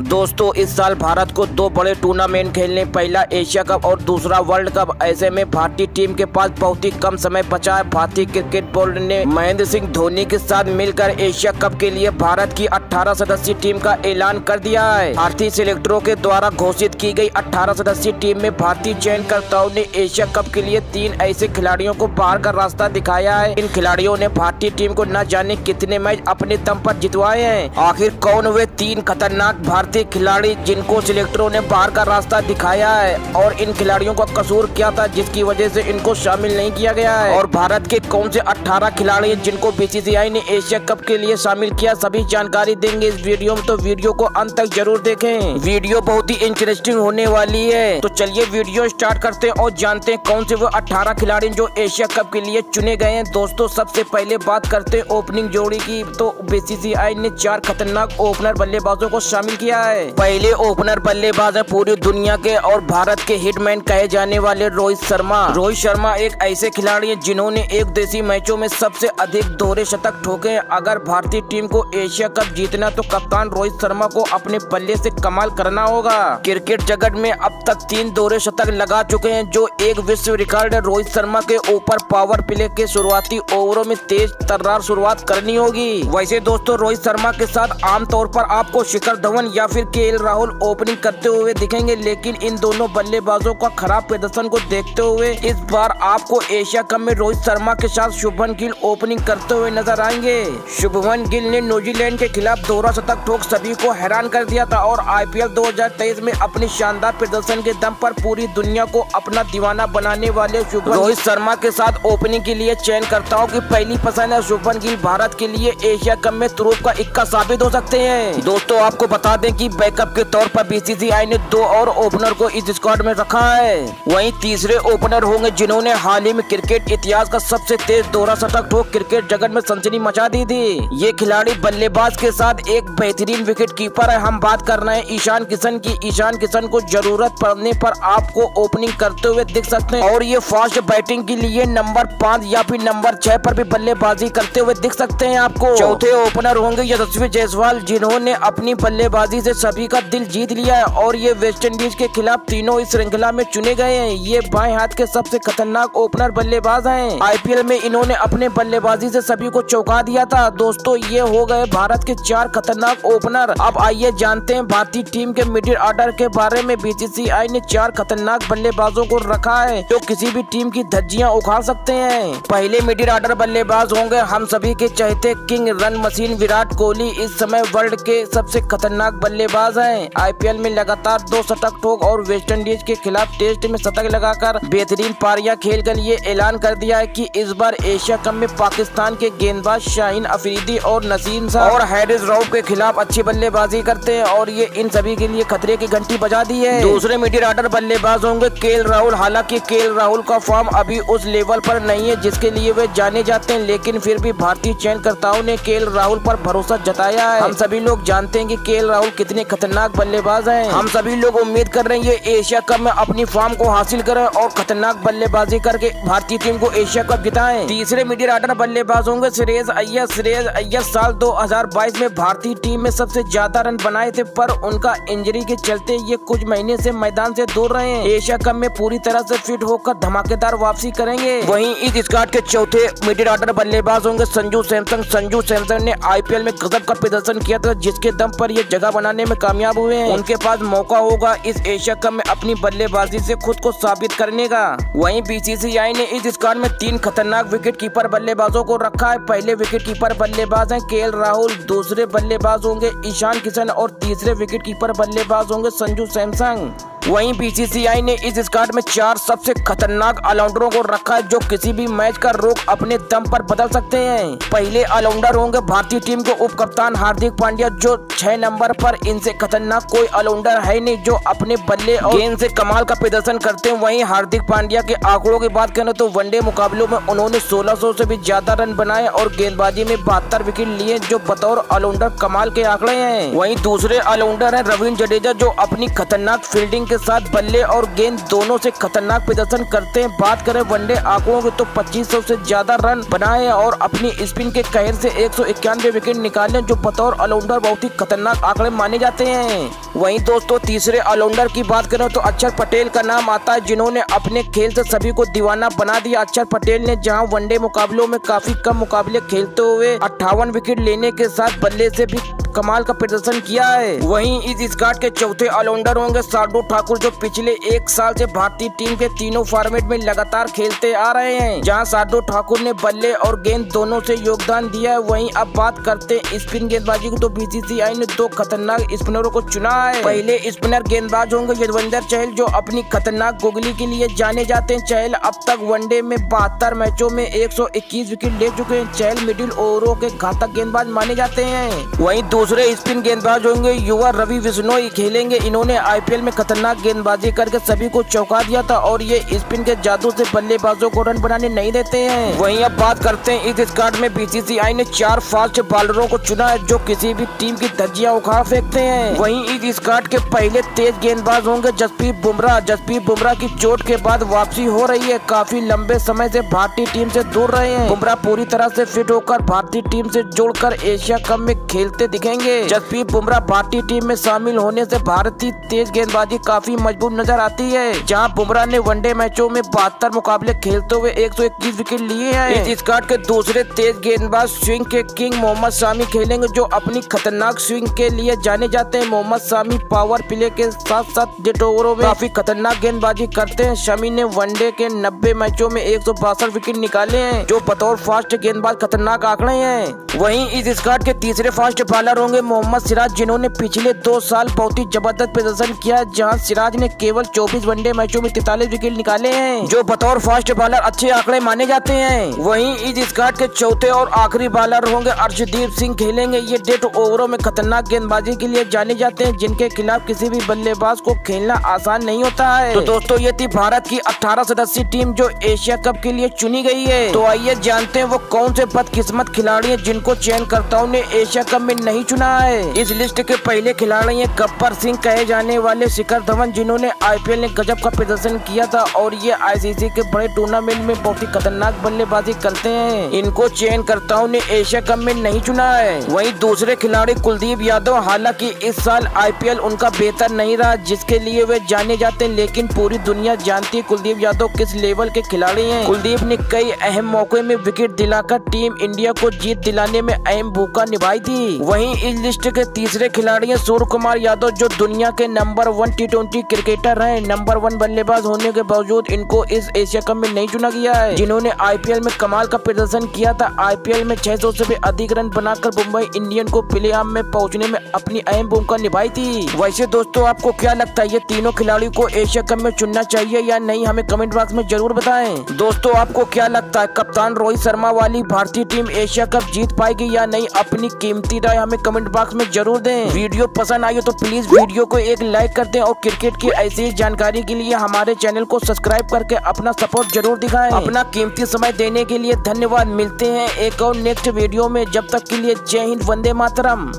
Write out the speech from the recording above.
दोस्तों, इस साल भारत को दो बड़े टूर्नामेंट खेलने, पहला एशिया कप और दूसरा वर्ल्ड कप। ऐसे में भारतीय टीम के पास बहुत ही कम समय बचा है। भारतीय क्रिकेट बोर्ड ने महेंद्र सिंह धोनी के साथ मिलकर एशिया कप के लिए भारत की 18 सदस्यीय टीम का ऐलान कर दिया है। भारतीय सिलेक्टरों के द्वारा घोषित की गई 18 सदस्यीय टीम में भारतीय चयनकर्ताओं ने एशिया कप के लिए तीन ऐसे खिलाड़ियों को बाहर का रास्ता दिखाया है। इन खिलाड़ियों ने भारतीय टीम को न जाने कितने मैच अपने दम पर जितवाए हैं। आखिर कौन वे तीन खतरनाक भारतीय भारतीय खिलाड़ी जिनको सिलेक्टरों ने बाहर का रास्ता दिखाया है और इन खिलाड़ियों का कसूर क्या था, जिसकी वजह से इनको शामिल नहीं किया गया है। और भारत के कौन से 18 खिलाड़ी जिनको बीसीसीआई ने एशिया कप के लिए शामिल किया, सभी जानकारी देंगे इस वीडियो में तो वीडियो को अंत तक ज़रूर देखे। वीडियो बहुत ही इंटरेस्टिंग होने वाली है। तो चलिए वीडियो स्टार्ट करते हैं और जानते हैं कौन से वो अठारह खिलाड़ी जो एशिया कप के लिए चुने गए हैं। दोस्तों, सबसे पहले बात करते हैं ओपनिंग जोड़ी की तो बीसीसीआई ने चार खतरनाक ओपनर बल्लेबाजों को शामिल किया है पहले ओपनर, बल्लेबाज है पूरी दुनिया के और भारत के हिटमैन कहे जाने वाले रोहित शर्मा। रोहित शर्मा एक ऐसे खिलाड़ी है जिन्होंने एक देशी मैचों में सबसे अधिक दोहरे शतक ठोके अगर भारतीय टीम को एशिया कप जीतना तो कप्तान रोहित शर्मा को अपने बल्ले से कमाल करना होगा। क्रिकेट जगत में अब तक तीन दोहरे शतक लगा चुके हैं, जो एक विश्व रिकॉर्ड रोहित शर्मा के ऊपर पावर प्ले के शुरुआती ओवरों में तेज तर्रार शुरुआत करनी होगी। वैसे दोस्तों, रोहित शर्मा के साथ आमतौर पर आपको शिखर धवन या फिर के राहुल ओपनिंग करते हुए दिखेंगे, लेकिन इन दोनों बल्लेबाजों का खराब प्रदर्शन को देखते हुए इस बार आपको एशिया कप में रोहित शर्मा के साथ शुभमन गिल ओपनिंग करते हुए नज़र आएँगे। शुभमन गिल ने न्यूजीलैंड के खिलाफ दोहरा शतक ठोक सभी को हैरान कर दिया था और आईपीएल 2023 में अपने शानदार प्रदर्शन के दम पर पूरी दुनिया को अपना दीवाना बनाने वाले शुभमन रोहित शर्मा के साथ ओपनिंग के लिए चयन करताओं की पहली पसंद है शुभमन गिल, भारत के लिए एशिया कप में तुरुप का इक्का साबित हो सकते हैं। दोस्तों, आपको बता दें की बैकअप के तौर पर बीसीसीआई ने दो और ओपनर को इस स्क्वाड में रखा है। वहीं तीसरे ओपनर होंगे जिन्होंने हाल ही में क्रिकेट इतिहास का सबसे तेज दोहरा शतक ठोक क्रिकेट जगत में सनसनी मचा दी थी। ये खिलाड़ी बल्लेबाज के साथ एक बेहतरीन विकेट कीपर है। हम बात कर रहे हैं ईशान किशन की। ईशान किशन को ज़रूरत पड़ने पर आपको ओपनिंग करते हुए दिख सकते हैं और ये फास्ट बैटिंग के लिए नंबर पाँच या फिर नंबर छह पर भी बल्लेबाजी करते हुए दिख सकते हैं आपको। चौथे ओपनर होंगे यशस्वी जायसवाल, जिन्होंने अपनी बल्लेबाजी से सभी का दिल जीत लिया है और ये वेस्ट इंडीज के खिलाफ तीनों इस श्रृंखला में चुने गए हैं। ये बाएँ हाथ के सबसे खतरनाक ओपनर बल्लेबाज हैं। आईपीएल में इन्होंने अपने बल्लेबाजी से सभी को चौंका दिया था। दोस्तों, ये हो गए भारत के चार खतरनाक ओपनर अब आइए जानते हैं भारतीय टीम के मिडिल ऑर्डर के बारे में। बीसीसीआई ने चार खतरनाक बल्लेबाजों को रखा है जो किसी भी टीम की धज्जियाँ उखाड़ सकते हैं। पहले मिडिल ऑर्डर बल्लेबाज होंगे हम सभी के चहते king run machine Virat Kohli. इस समय वर्ल्ड के सबसे खतरनाक बल्लेबाज हैं। आईपीएल में लगातार दो शतक ठोक और वेस्ट इंडीज के खिलाफ टेस्ट में शतक लगाकर बेहतरीन पारियाँ खेल कर ये ऐलान कर दिया है कि इस बार एशिया कप में पाकिस्तान के गेंदबाज शाहीन अफरीदी और नसीम और हैरिस राउफ के खिलाफ अच्छी बल्लेबाजी करते हैं और ये इन सभी के लिए खतरे की घंटी बजा दी है। दूसरे मिडिल ऑर्डर बल्लेबाज होंगे केल राहुल। हालाँकि केल राहुल का फॉर्म अभी उस लेवल पर नहीं है, जिसके लिए वे जाने जाते हैं, लेकिन फिर भी भारतीय चयनकर्ताओं ने केल राहुल पर भरोसा जताया है। हम सभी लोग जानते हैं कि केल राहुल कितने खतरनाक बल्लेबाज हैं। हम सभी लोग उम्मीद कर रहे हैं ये एशिया कप में अपनी फॉर्म को हासिल करें और खतरनाक बल्लेबाजी करके भारतीय टीम को एशिया कप जिताएँ। तीसरे मिडिल ऑर्डर बल्लेबाज होंगे श्रेयस अय्यर। श्रेयस अय्यर साल 2022 में भारतीय टीम में सबसे ज़्यादा रन बनाए थे, पर उनका इंजरी के चलते ये कुछ महीने से मैदान से दूर रहे हैं। एशिया कप में पूरी तरह से फिट होकर धमाकेदार वापसी करेंगे। वहीं इस स्क्वाड के चौथे मिडिल ऑर्डर बल्लेबाज होंगे संजू सैमसंग। संजू सैमसंग ने आईपीएल में गजब का प्रदर्शन किया था, जिसके दम पर ये जगह बनाने में कामयाब हुए हैं। उनके पास मौका होगा। इस एशिया कप में अपनी बल्लेबाजी से खुद को साबित करने का। वहीं बीसीसीआई ने इस स्क्वाड में तीन खतरनाक विकेट कीपर बल्लेबाजों को रखा है। पहले विकेट कीपर बल्लेबाज हैं के राहुल, दूसरे बल्लेबाज होंगे ईशान किशन और तीसरे विकेट कीपर बल्लेबाज होंगे संजू सैमसंग। वहीं बीसीसीआई ने इस स्क्वाड में चार सबसे खतरनाक ऑलराउंडरों को रखा है, जो किसी भी मैच का रोक अपने दम पर बदल सकते हैं। पहले ऑलराउंडर होंगे भारतीय टीम के उप कप्तान हार्दिक पांड्या, जो छह नंबर पर इनसे खतरनाक कोई ऑलराउंडर है नहीं, जो अपने बल्ले और गेंद से कमाल का प्रदर्शन करते हैं। वहीं हार्दिक पांड्या के आंकड़ों की बात करें तो वनडे मुकाबलों में उन्होंने 1600 से भी ज़्यादा रन बनाए और गेंदबाजी में बहत्तर विकेट लिए, जो बतौर ऑलराउंडर कमाल के आंकड़े हैं। वहीं दूसरे ऑलराउंडर है रविंद्र जडेजा, जो अपनी खतरनाक फील्डिंग के साथ बल्ले और गेंद दोनों से खतरनाक प्रदर्शन करते हैं। बात करें वनडे आंकड़ों की तो 2500 से ज़्यादा रन बनाए और अपनी स्पिन के कहर से एक सौ इक्यानवे विकेट निकाले जो बतौर ऑलराउंडर बहुत ही खतरनाक आंकड़े माने जाते हैं। वहीं दोस्तों, तीसरे ऑलराउंडर की बात करें तो अक्षर पटेल का नाम आता है, जिन्होंने अपने खेल से सभी को दीवाना बना दिया। अक्षर पटेल ने जहाँ वनडे मुकाबलों में काफ़ी कम मुकाबले खेलते हुए अट्ठावन विकेट लेने के साथ बल्ले से भी कमाल का प्रदर्शन किया है। वहीं इस स्काट के चौथे ऑलराउंडर होंगे शार्दुल ठाकुर, जो पिछले एक साल से भारतीय टीम के तीनों फॉर्मेट में लगातार खेलते आ रहे हैं, जहाँ शार्दुल ठाकुर ने बल्ले और गेंद दोनों से योगदान दिया है। वहीं अब बात करते स्पिन गेंदबाजी की तो बीसीसीआई ने दो खतरनाक स्पिनरों को चुना है। पहले स्पिनर गेंदबाज होंगे यजवंदर चहल, जो अपनी खतरनाक गुगली के लिए जाने जाते हैं। चहल अब तक वनडे में बहत्तर मैचों में एक सौ इक्कीस विकेट ले चुके हैं। चहल मिडिल ओवरों के घातक गेंदबाज माने जाते हैं। वहीं दूसरे स्पिन गेंदबाज होंगे। युवा रवि विश्नोई खेलेंगे। इन्होंने आईपीएल में खतरनाक गेंदबाजी करके सभी को चौंका दिया था और ये स्पिन के जादू से बल्लेबाजों को रन बनाने नहीं देते हैं। वहीं अब बात करते हैं, इस स्कार्ड में बीसीसीआई ने चार फास्ट बॉलरों को चुना है जो किसी भी टीम की धज्जियाँ उखाड़ फेंकते हैं। वहीं इस स्कार्ड के पहले तेज गेंदबाज होंगे जसप्रीत बुमराह। जसप्रीत बुमराह की चोट के बाद वापसी हो रही है। काफ़ी लंबे समय से भारतीय टीम से दूर रहे हैं। बुमराह पूरी तरह से फिट होकर भारतीय टीम से जुड़कर एशिया कप में खेलते दिखेंगे। जसप्रीत बुमराह भारतीय टीम में शामिल होने से भारतीय तेज गेंदबाजी काफ़ी मज़बूत नज़र आती है जहाँ बुमराह ने वनडे मैचों में बहत्तर मुकाबले खेलते हुए 121 विकेट लिए हैं। इस स्क्वाड के दूसरे तेज गेंदबाज स्विंग के किंग मोहम्मद शामी खेलेंगे जो अपनी खतरनाक स्विंग के लिए जाने जाते हैं। मोहम्मद शामी पावर प्ले के साथ साथ डेट ओवरों में काफ़ी खतरनाक गेंदबाजी करते हैं। शमी ने वनडे के नब्बे मैचों में एक सौ बासठ विकेट निकाले हैं जो बतौर फास्ट गेंदबाज खतरनाक आंकड़े हैं। वहीं इस स्क्वाड के तीसरे फास्ट बॉलर होंगे मोहम्मद सिराज, जिन्होंने पिछले दो साल बहुत ही ज़बरदस्त प्रदर्शन किया जहाँ सिराज ने केवल 24 वनडे मैचों में तैतालीस विकेट निकाले हैं, जो बतौर फास्ट बॉलर अच्छे आंकड़े माने जाते हैं। वहीं इस स्काट के चौथे और आखिरी बॉलर होंगे अर्शदीप सिंह, खेलेंगे ये डेट ओवरों में खतरनाक गेंदबाजी के लिए जाने जाते हैं, जिनके खिलाफ किसी भी बल्लेबाज को खेलना आसान नहीं होता है। तो दोस्तों, ये थी भारत की अठारह सदस्यीय टीम, जो एशिया कप के लिए चुनी गई है। तो आइए जानते हैं, वो कौन से बदकिस्मत खिलाड़ी है, जिनको चयनकर्ताओं ने एशिया कप में नहीं चुना है। इस लिस्ट के पहले खिलाड़ी हैं गब्बर सिंह, कहे जाने वाले शिखर धवन, जिन्होंने आईपीएल में गजब का प्रदर्शन किया था और ये आईसीसी के बड़े टूर्नामेंट में बहुत ही खतरनाक बल्लेबाजी करते हैं। इनको चयनकर्ताओं ने एशिया कप में नहीं चुना है। वही दूसरे खिलाड़ी कुलदीप यादव, हालाँकि इस साल आईपीएल उनका बेहतर नहीं रहा, जिसके लिए वे जाने जाते हैं, लेकिन पूरी दुनिया जानती है कुलदीप यादव किस लेवल के खिलाड़ी हैं। कुलदीप ने कई अहम मौके में विकेट दिलाकर टीम इंडिया को जीत दिलाने में अहम भूमिका निभाई थी। वहीं इस लिस्ट के तीसरे खिलाड़ी हैं सूर्य कुमार यादव, जो दुनिया के number one T twenty cricketer हैं। नंबर वन बल्लेबाज होने के बावजूद इनको इस एशिया कप में नहीं चुना गया है। जिन्होंने आईपीएल में कमाल का प्रदर्शन किया था। आईपीएल में 600 से भी अधिक रन बनाकर मुंबई इंडियन को प्ले में पहुँचने में अपनी अहम भूमिका निभाई थी। वैसे दोस्तों, आपको क्या लगता है, ये तीनों खिलाड़ियों को एशिया कप में चुनना चाहिए या नहीं, हमें कमेंट बॉक्स में ज़रूर बताए। दोस्तों, आपको क्या लगता है, कप्तान रोहित शर्मा वाली भारतीय टीम एशिया कप जीत पाएगी या नहीं? अपनी कीमती राय हमें कमेंट बॉक्स में ज़रूर दें। वीडियो पसंद आई हो तो प्लीज़ वीडियो को एक लाइक कर दें और क्रिकेट की ऐसी ही जानकारी के लिए हमारे चैनल को सब्सक्राइब करके अपना सपोर्ट ज़रूर दिखाएँ। अपना कीमती समय देने के लिए धन्यवाद। मिलते हैं एक और नेक्स्ट वीडियो में। जब तक के लिए जय हिंद, वंदे मातरम।